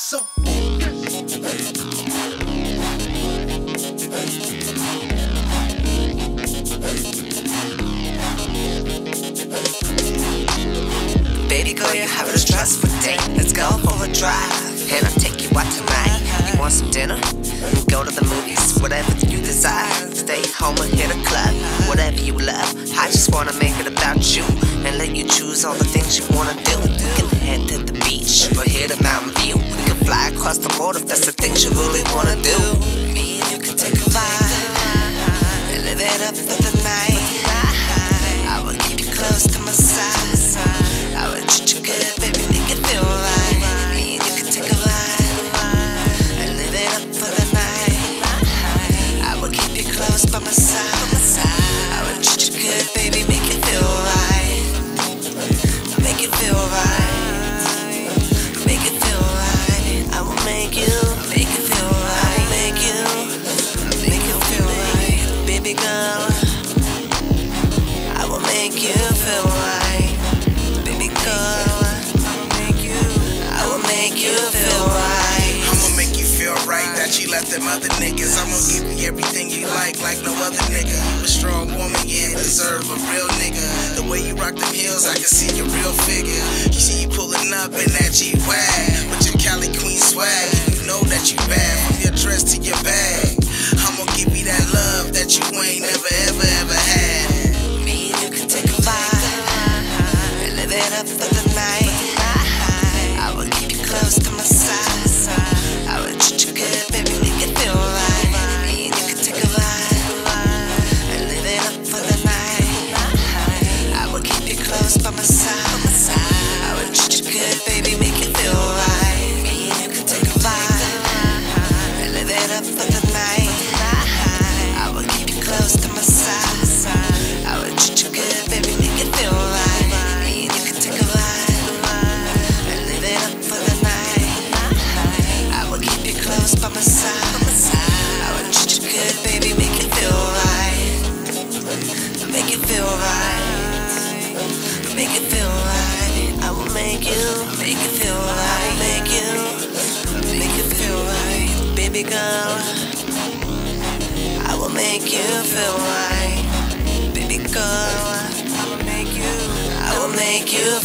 so. Baby girl, you're having a stressful day. Let's go for a drive. And I'll take you out tonight. You want some dinner? Go to the movies, whatever you desire. Stay home or hit a club, whatever you love. I just wanna make it about you and let you choose all the things you wanna do. Across the if that's the things you really wanna do. Me and you can take a ride and live it up for the night. Left them other niggas. I'ma give you everything you like, like no other nigga. You a strong woman, yeah, deserve a real nigga. The way you rock them heels, I can see your real figure. You see you pulling up in that G-Wag with your Cali Queen swag. You know that you bad from your dress to your bag. I'ma give you that love that you ain't never, ever, ever had. Me and you can take a ride live it up for the night. I will keep you close to my by my side. I will treat you good, baby, make you make it feel right. Make you make it feel right, baby girl. I will make you feel right, baby girl. I will make you. I will make you.